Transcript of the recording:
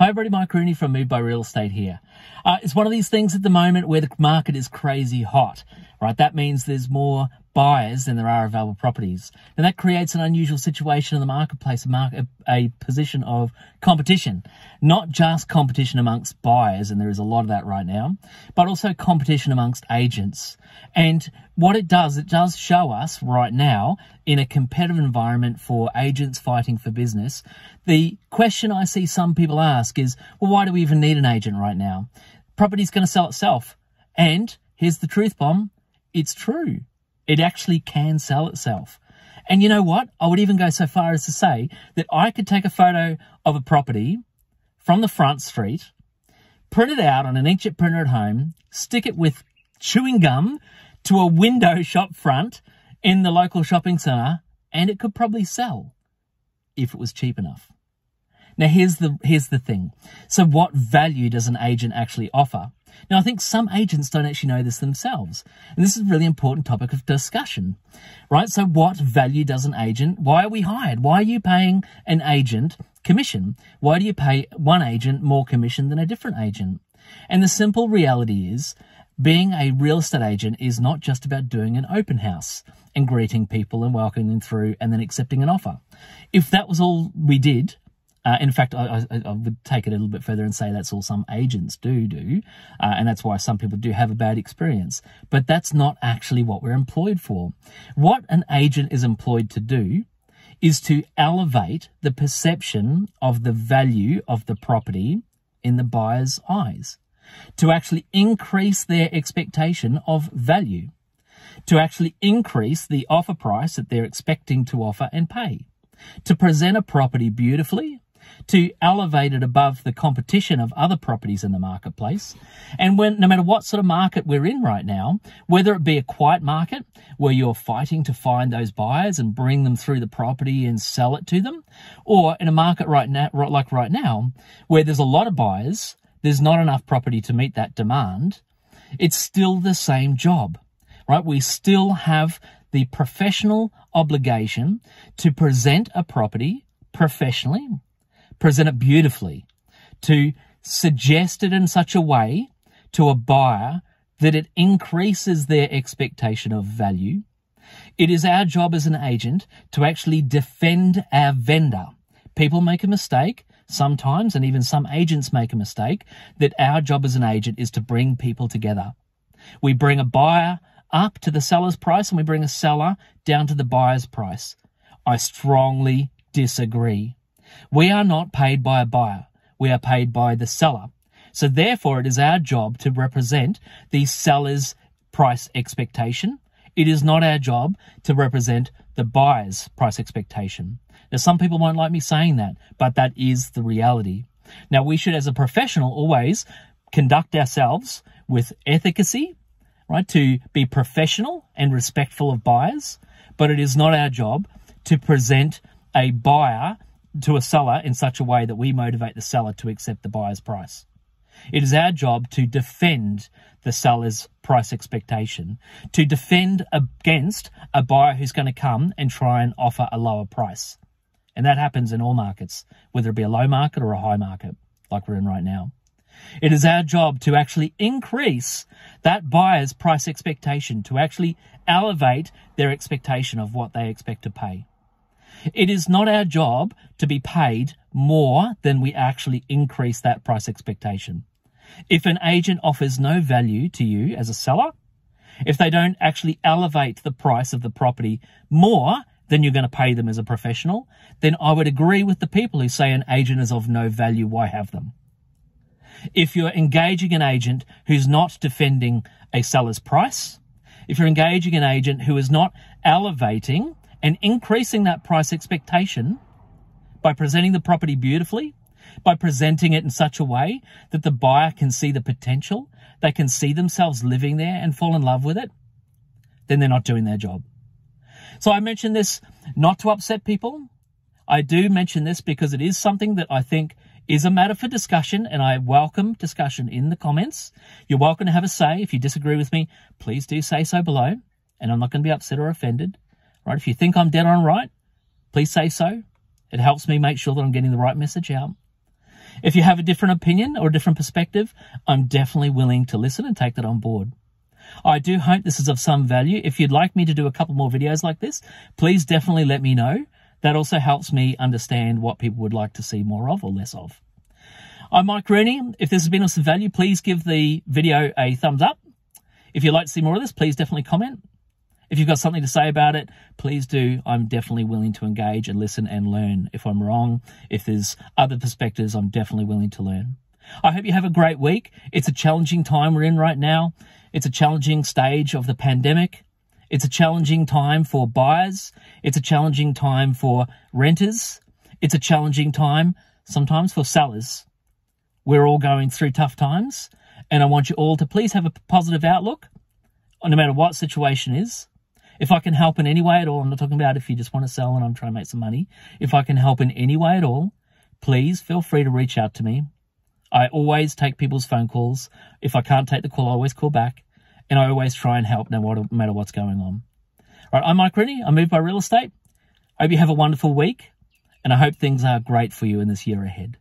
Hi everybody, Mike Rooney from MovedBy Real Estate here. Uh, it's one of these things at the moment where the market is crazy hot, right? That means there's more buyers than there are available properties. And that creates an unusual situation in the marketplace, a, a position of competition. Not just competition amongst buyers, and there is a lot of that right now, but also competition amongst agents. And what it does, it does show us right now in a competitive environment for agents fighting for business. The question I see some people ask is, well, why do we even need an agent right now? Property's going to sell itself. And here's the truth bomb. It's true. It actually can sell itself. And you know what? I would even go so far as to say that I could take a photo of a property from the front street, print it out on an inkjet printer at home, stick it with chewing gum to a window shop front in the local shopping centre, and it could probably sell if it was cheap enough. Now here's the here's the thing. So what value does an agent actually offer? Now, I think some agents don't actually know this themselves. And this is a really important topic of discussion, right? So what value does an agent, why are we hired? Why are you paying an agent commission? Why do you pay one agent more commission than a different agent? And the simple reality is being a real estate agent is not just about doing an open house and greeting people and welcoming them through and then accepting an offer. If that was all we did, uh, in fact, I, I, I, would take it a little bit further and say that's all some agents do do, uh, and that's why some people do have a bad experience. But that's not actually what we're employed for. What an agent is employed to do is to elevate the perception of the value of the property in the buyer's eyes, to actually increase their expectation of value, to actually increase the offer price that they're expecting to offer and pay, to present a property beautifully to elevate it above the competition of other properties in the marketplace. And when, no matter what sort of market we're in right now, whether it be a quiet market where you're fighting to find those buyers and bring them through the property and sell it to them, or in a market right now, like right now, where there's a lot of buyers, there's not enough property to meet that demand, it's still the same job, right? We still have the professional obligation to present a property professionally present it beautifully, to suggest it in such a way to a buyer that it increases their expectation of value. It is our job as an agent to actually defend our vendor. People make a mistake sometimes, and even some agents make a mistake, that our job as an agent is to bring people together. We bring a buyer up to the seller's price and we bring a seller down to the buyer's price. I strongly disagree. We are not paid by a buyer. We are paid by the seller. So therefore, it is our job to represent the seller's price expectation. It is not our job to represent the buyer's price expectation. Now, some people won't like me saying that, but that is the reality. Now, we should, as a professional, always conduct ourselves with efficacy, right? To be professional and respectful of buyers, but it is not our job to present a buyer to a seller in such a way that we motivate the seller to accept the buyer's price. It is our job to defend the seller's price expectation, to defend against a buyer who's going to come and try and offer a lower price. And that happens in all markets, whether it be a low market or a high market, like we're in right now. It is our job to actually increase that buyer's price expectation, to actually elevate their expectation of what they expect to pay. It is not our job to be paid more than we actually increase that price expectation. If an agent offers no value to you as a seller, if they don't actually elevate the price of the property more than you're going to pay them as a professional, then I would agree with the people who say an agent is of no value, why have them? If you're engaging an agent who's not defending a seller's price, if you're engaging an agent who is not elevating and increasing that price expectation by presenting the property beautifully, by presenting it in such a way that the buyer can see the potential, they can see themselves living there and fall in love with it, then they're not doing their job. So I mention this not to upset people. I do mention this because it is something that I think is a matter for discussion and I welcome discussion in the comments. You're welcome to have a say. If you disagree with me, please do say so below and I'm not going to be upset or offended. Right? If you think I'm dead on right, please say so. It helps me make sure that I'm getting the right message out. If you have a different opinion or a different perspective, I'm definitely willing to listen and take that on board. I do hope this is of some value. If you'd like me to do a couple more videos like this, please definitely let me know. That also helps me understand what people would like to see more of or less of. I'm Mike Rooney. If this has been of some value, please give the video a thumbs up. If you'd like to see more of this, please definitely comment. If you've got something to say about it, please do. I'm definitely willing to engage and listen and learn. If I'm wrong, if there's other perspectives, I'm definitely willing to learn. I hope you have a great week. It's a challenging time we're in right now. It's a challenging stage of the pandemic. It's a challenging time for buyers. It's a challenging time for renters. It's a challenging time sometimes for sellers. We're all going through tough times, and I want you all to please have a positive outlook, no matter what situation is. If I can help in any way at all, I'm not talking about if you just want to sell and I'm trying to make some money. If I can help in any way at all, please feel free to reach out to me. I always take people's phone calls. If I can't take the call, I always call back. And I always try and help no matter what's going on. Right, I'm Mike Rooney. I'm MovedBy Real Estate. I hope you have a wonderful week. And I hope things are great for you in this year ahead.